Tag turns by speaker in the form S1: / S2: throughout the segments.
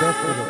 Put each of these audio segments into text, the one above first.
S1: That's it.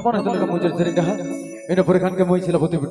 S1: কোন এটা পরীক্ষা মই ছিল প্রতিপুটি